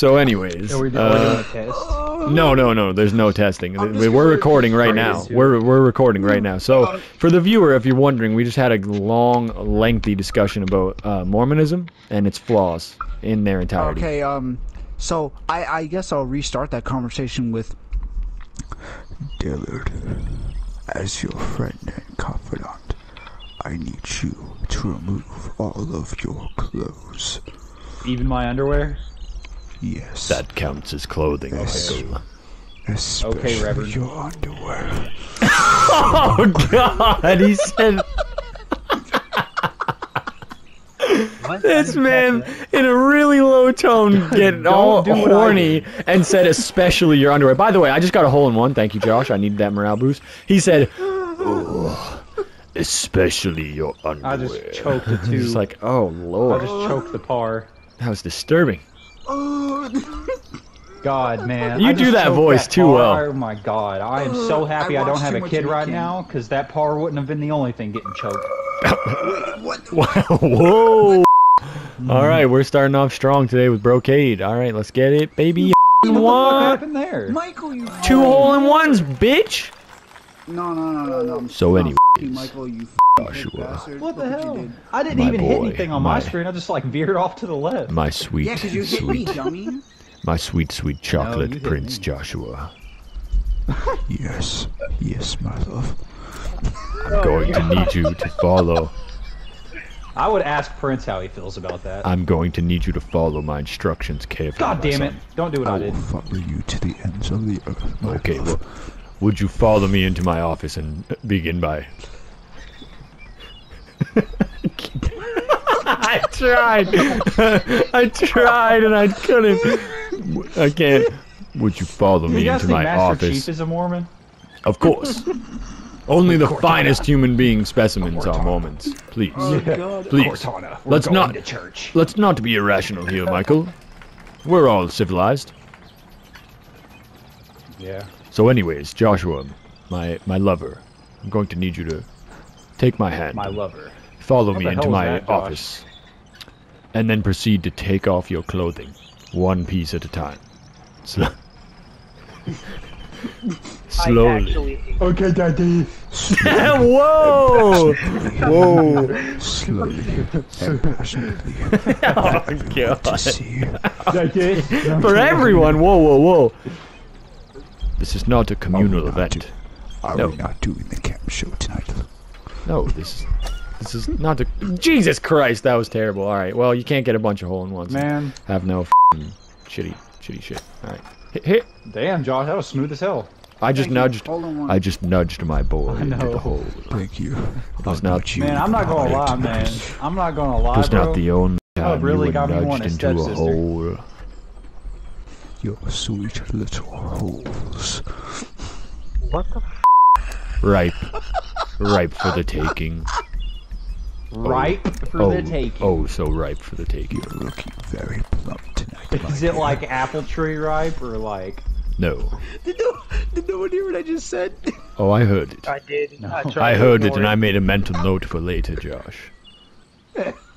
So, anyways, Are we, do- uh, are doing a test? no, no, no. There's no testing. We- just We're recording right now. We're we're recording right now. So, for the viewer, if you're wondering, we just had a long, lengthy discussion about uh, Mormonism and its flaws in their entirety. Okay, um, so I, I guess I'll restart that conversation with Dillard. As your friend and confidant, I need you to remove all of your clothes. Even my underwear? Yes. That counts as clothing, Yes. Michael. especially Okay, Reverend. your underwear. Oh God! He said this man in a really low tone, getting all do horny, and said, "Especially your underwear." By the way, I just got a hole in one. Thank you, Josh. I needed that morale boost. He said, "Oh, especially your underwear." I just choked a two. Just like, oh lord I just choked the par. that was disturbing. God, man. You I do that voice that too par. well. Oh my God. I am so happy I I, don't have a kid right King. now, because that par wouldn't have been the only thing getting choked. Whoa! All right, we're starting off strong today with brocade. All right, let's get it, baby. What the fuck What? happened there? Michael, you Two hole in ones, bitch. No, no, no, no, no. I'm So not anyways, Michael, you Joshua. What the Look you hell? did. I didn't My even hit anything on my, my- screen. I just like veered off to the left. My sweet, Yeah, because you hit me, sweet, dummy. my sweet, sweet chocolate you hit Prince me. Joshua. yes, yes, my love. I'm going to need you to follow. I would ask Prince how he feels about that. I'm going to need you to follow my instructions carefully. God my damn it. son. Don't do what I, I did. will follow you to the ends of the earth, my Okay, love. well, would you follow me into my office and begin by? I tried. I tried and I couldn't. I can't. Would you follow me guys into my Master office? Chief is a Mormon? Of course. Only the finest human being specimens are Mormons. Please. Please. Cortana. We're Let's going not- to church. Let's not be irrational here, Michael. We're all civilized. Yeah. So anyways, Joshua, my my lover, I'm going to need you to take my hand. My lover. Follow What me into my that, office. And then proceed to take off your clothing, one piece at a time. Sl- Slowly. Actually Okay, Daddy. Whoa! Whoa! Slowly and passionately. Oh To god! see Daddy. For everyone! Whoa, whoa, whoa! This is not a communal not event. Are No. we not doing the camp show tonight? No, this is this is not a. Jesus Christ, that was terrible. All right, well, you can't get a bunch of hole in ones. Man. have no f***ing shitty, shitty shit. All right, hit, hit. Damn, Josh, that was smooth as hell. I just Thank nudged. Hold on one. I just nudged my boy I into the hole. Thank you. It was not. you. Man, I'm not gonna lie, man. I'm not gonna It lie, was bro. not the only Oh, time really you got me were wanting nudged a into a stepsister. hole. Your sweet little holes. What the f- Ripe, ripe for the taking. Ripe oh. for oh, the taking. oh, so ripe for the taking. You're looking very plump tonight. Is it dear. like apple tree ripe or like? No. Did no, did no one hear what I just said? Oh, I heard it. I did. I, tried I heard it, ignore and I made a mental note for later, Josh.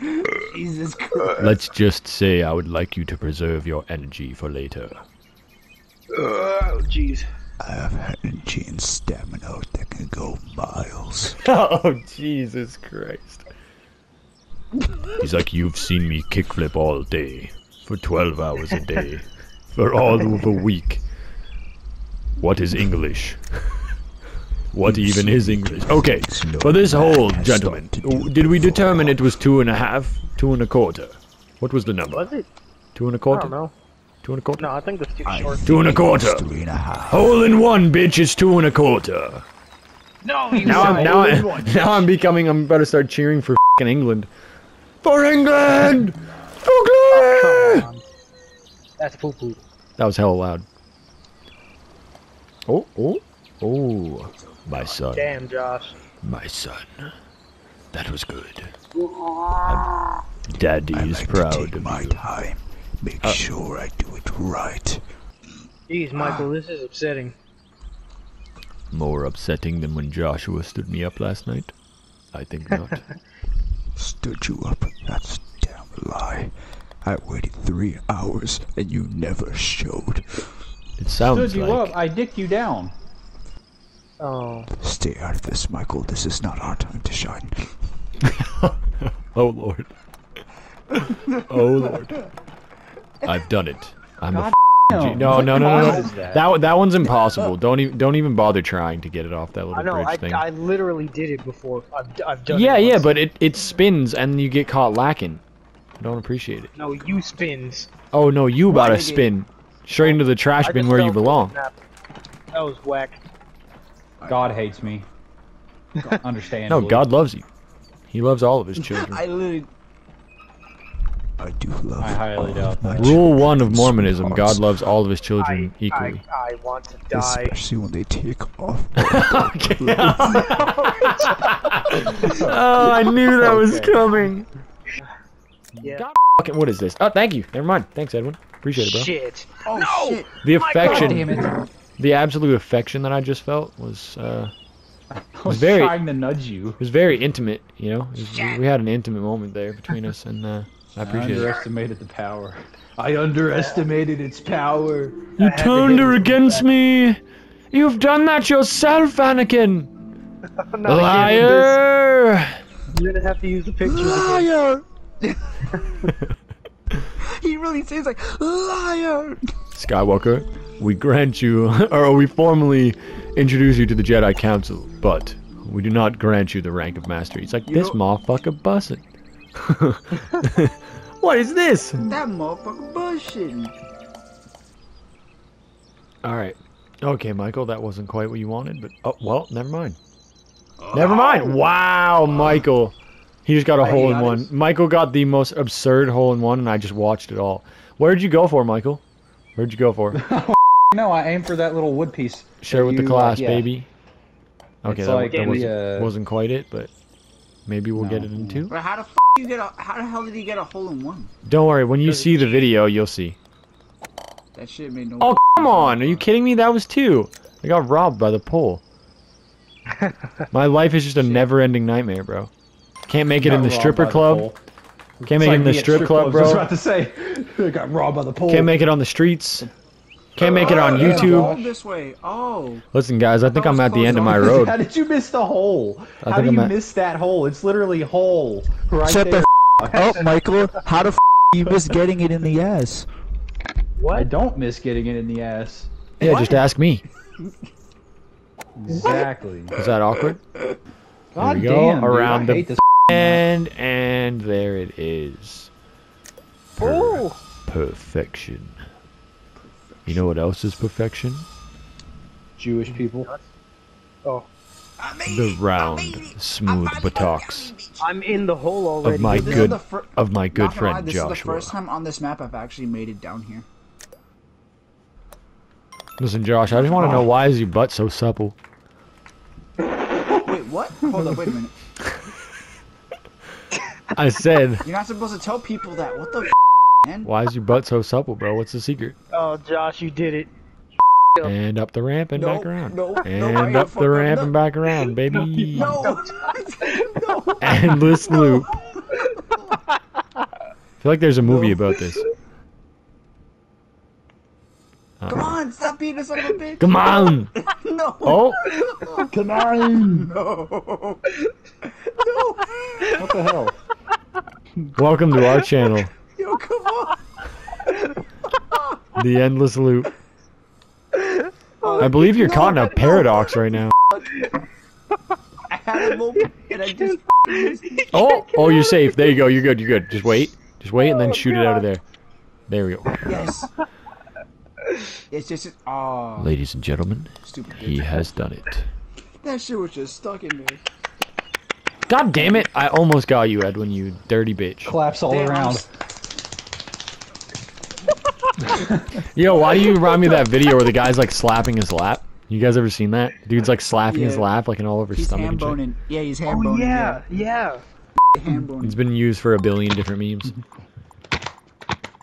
Jesus Christ. Let's just say I would like you to preserve your energy for later. Oh, jeez. I have energy and stamina that can go miles. Oh, Jesus Christ. He's like, You've seen me kickflip all day, for 12 hours a day, for all of a week. What is English? What even is English? Okay, for this whole, gentlemen, did we determine it was two and a half, two and a quarter? What was the number? Was it? Two and a quarter? I don't know. Two and a quarter? No, I think that's too I short. Two and a quarter. Three and a half. Hole in one, bitch, it's two and a quarter. No, you Now I'm now, I, one. now I'm becoming. I'm about to start cheering for fing England. For England, oh, Come England. on. That's poo poo. That was hell loud. Oh, oh, oh, my son, Damn, Josh. my son. That was good. I'm- Daddy I is like proud to take of my you. time. Make Uh, sure I do it right. Jeez, Michael, this is upsetting. More upsetting than when Joshua stood me up last night. I think not. Stood you up. That's damn lie. I waited three hours and you never showed. It sounds Stood you like up. I dicked you down. Oh. Stay out of this, Michael. This is not our time to shine. Oh lord. oh lord. I've done it. I'm a God f- G- damn. no, no, no, no, no. that? That that one's impossible. Don't even don't even bother trying to get it off that I little know. bridge I, thing. I literally did it before. I've, I've done yeah, it. yeah, once. but it it spins and you get caught lacking. I don't appreciate it. no, you spins. Oh no, you about to spin straight into the trash I bin where you belong. That was whack. God hates me. Understand. No, God loves you. He loves all of his children. I literally. I do love. I highly all doubt of my that. Rule children, one of Mormonism: sweethearts, God loves all of his children I, equally. I want to die. Especially when they take off. oh, I knew that was Okay. coming. Yeah. God fucking, what is this? Oh, thank you. Never mind. Thanks, Edwin. Appreciate it, bro. Shit. oh shit! The God affection, damn it. The absolute affection that I just felt was uh, I was very- trying to nudge you. it was very intimate. You know, was- we, we had an intimate moment there between us, and uh, I I appreciate it. underestimated the power. I underestimated its power. You had turned her him against me. You've done that yourself, Anakin. Liar. You're gonna have to use the pictures. Liar! he really seems like liar. Skywalker, we grant you, or we formally introduce you to the Jedi Council, but we do not grant you the rank of Master. He's like, You this know- motherfucker bussin'. what is this? That motherfucker bullshitting. All right. Okay, Michael, that wasn't quite what you wanted, but oh well, never mind. Never mind. Oh. Wow, Michael. He just got a hole in one. Michael got the most absurd hole in one, and I just watched it all. Where'd you go for, Michael? Where'd you go for? No, I aim for that little wood piece. Share with the You, uh, class, yeah. baby. Okay, It's that, like that wasn't, uh, wasn't quite it, but maybe we'll get it in two. But how the f you get a? How the hell did he get a hole in one? Don't worry, when you see the video, you'll see. That shit made no. Oh, come on! Are you kidding me? That was two. I got robbed by the pole. My life is just a never-ending nightmare, bro. Can't make it in the stripper by the club. Can't make It's it in the me at strip club, bro. I was about to say, I got robbed by the pole. Can't make it on the streets. Can't make it on Oh, there's a YouTube. This way. Oh. Listen, guys, I think That I'm at the close end of my enough. road. How did you miss the hole? I How think do I'm you at- miss that hole? It's literally hole right Shut there. the Oh, Michael, how the f you miss getting it in the ass? I don't miss getting it in the ass. Yeah, just ask me. Exactly. Is that awkward? God we go, damn, dude, around I the hate this. And and there it is. Per- Oh, perfection. You know what else is perfection? Jewish people. oh, The round, smooth buttocks I'm in the hole already. of my This is good the fir- of my good Not gonna lie, friend this is the Joshua. first time on this map I've actually made it down here. Listen, Josh, I just want to know why is your butt so supple? Wait, what? Hold up, wait a minute. I said, You're not supposed to tell people that. What the f man? why is your butt so supple, bro? What's the secret? Oh, Josh, you did it. And up the ramp and No, back around. no, no, I and ain't up fuck the up, ramp no. and back around, baby. No! no! Endless loop. I feel like there's a movie about this. Come on, stop being a son of a bitch! Come on! No! Oh, Come on! No! What the hell? welcome to our channel, Yo, come on! The Endless Loop. Oh, I believe you're no, caught in a no. paradox right now. I had a moment and I just Oh, oh, you're safe. There you go. You're good. You're good. Just wait. Just wait and then oh, shoot it out of there. There we go. yes. It's just oh Ladies and gentlemen, stupid. he bitch. has done it. That shit was just stuck in there. God damn it! I almost got you, Edwin. You dirty bitch. Claps all Damn, around. Yo, why do you remind me of that video where the guy's like slapping his lap? You guys ever seen that? Dude's like slapping his lap like an all over He's stomach ham and shit. boning. Yeah, he's ham Oh yeah, yeah. yeah. ham boning. It's been used for a billion different memes.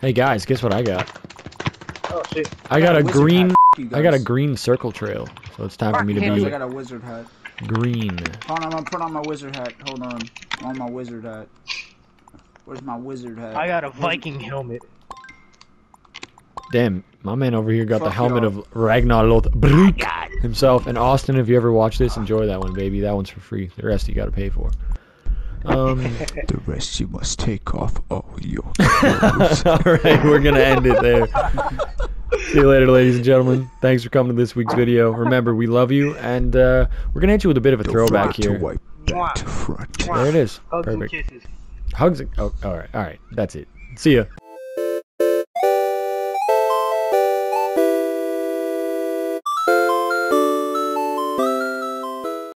Hey guys, guess what I got? Oh shit. I got a wizard green. hat. I got a green circle trail, so it's time for me to Guys, I be got a wizard hat. green. Hold on, I'm gonna put on my wizard hat. Hold on. I'm on my wizard hat. Where's my wizard hat? I got a Viking helmet. Damn, my man over here got the helmet y'all. of Ragnar Lothbrok himself. And Austin, if you ever watch this, enjoy that one, baby. That one's for free. The rest you got to pay for. Um, The rest you must take off all your clothes. all right, we're gonna end it there. See you later, ladies and gentlemen. Thanks for coming to this week's video. Remember, we love you, and uh, we're gonna hit you with a bit of a Don't throwback forget to here. wipe back to front. There it is. Hugs and Perfect. kisses. Hugs. Oh, all right, all right. That's it. See ya.